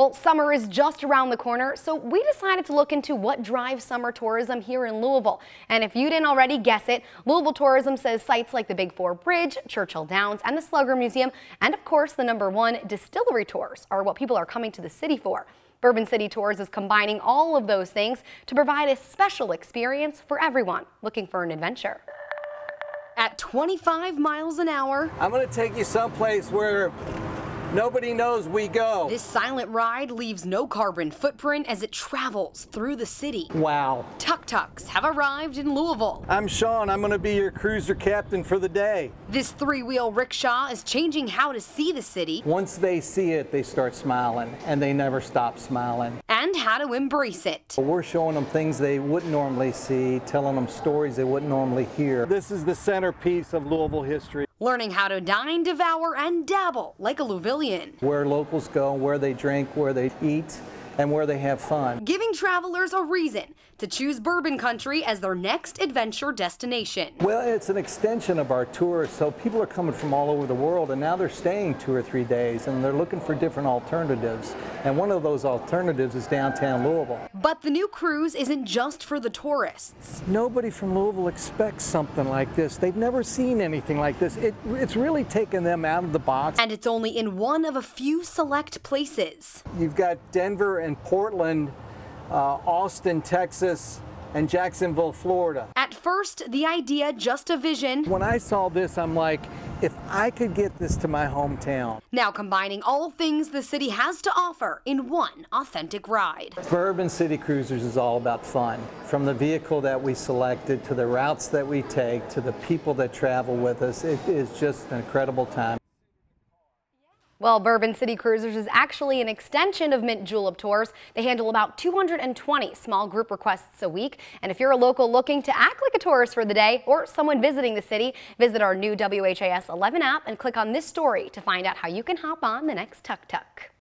Well, summer is just around the corner, so we decided to look into what drives summer tourism here in Louisville. And if you didn't already guess it, Louisville Tourism says sites like the Big Four Bridge, Churchill Downs, and the Slugger Museum, and of course the number one distillery tours are what people are coming to the city for. Bourbon City Tours is combining all of those things to provide a special experience for everyone looking for an adventure. At 25 miles an hour, I'm going to take you someplace where Nobody knows we go. This silent ride leaves no carbon footprint as it travels through the city. Wow. Tuk-tuks have arrived in Louisville. I'm Sean. I'm going to be your cruiser captain for the day. This three-wheel rickshaw is changing how to see the city. Once they see it, they start smiling, and they never stop smiling. And how to embrace it. We're showing them things they wouldn't normally see, telling them stories they wouldn't normally hear. This is the centerpiece of Louisville history learning how to dine, devour, and dabble like a Louisvillian. Where locals go, where they drink, where they eat, and where they have fun. Giving travelers a reason to choose Bourbon Country as their next adventure destination. Well, it's an extension of our tour, so people are coming from all over the world and now they're staying two or three days and they're looking for different alternatives. And one of those alternatives is downtown Louisville. But the new cruise isn't just for the tourists. Nobody from Louisville expects something like this. They've never seen anything like this. It, it's really taken them out of the box. And it's only in one of a few select places. You've got Denver and Portland, Uh, Austin, Texas, and Jacksonville, Florida. At first, the idea just a vision. When I saw this, I'm like, if I could get this to my hometown. Now combining all things the city has to offer in one authentic ride. Bourbon City Cruisers is all about fun. From the vehicle that we selected to the routes that we take to the people that travel with us, it is just an incredible time. Well, Bourbon City Cruisers is actually an extension of Mint Julep Tours. They handle about 220 small group requests a week. And if you're a local looking to act like a tourist for the day or someone visiting the city, visit our new WHAS 11 app and click on this story to find out how you can hop on the next tuk-tuk.